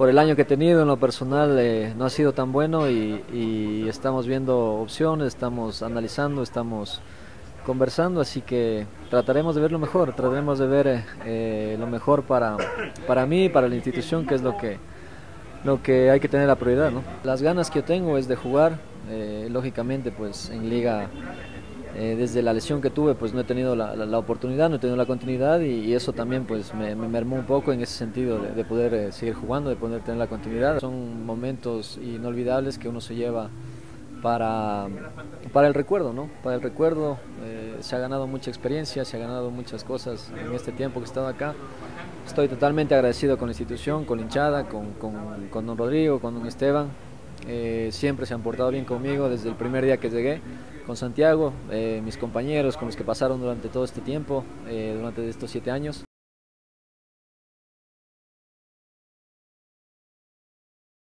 por el año que he tenido en lo personal eh, no ha sido tan bueno y, estamos viendo opciones, estamos analizando, estamos conversando, así que trataremos de ver lo mejor, trataremos de ver eh, lo mejor para, para mí, para la institución, que es lo que, lo que hay que tener la prioridad. ¿no? Las ganas que yo tengo es de jugar, eh, lógicamente pues en liga eh, desde la lesión que tuve pues no he tenido la, la, oportunidad, no he tenido la continuidad y, eso también pues me, me, mermó un poco en ese sentido de, de poder eh, seguir jugando, de poder tener la continuidad. Son momentos inolvidables que uno se lleva para, para el recuerdo, ¿no? Para el recuerdo eh, se ha ganado mucha experiencia, se ha ganado muchas cosas en este tiempo que he estado acá. Estoy totalmente agradecido con la institución, con la hinchada, con, con, don Rodrigo, con don Esteban. Siempre se han portado bien conmigo desde el primer día que llegué con Santiago, eh, mis compañeros con los que pasaron durante todo este tiempo, eh, durante estos siete años.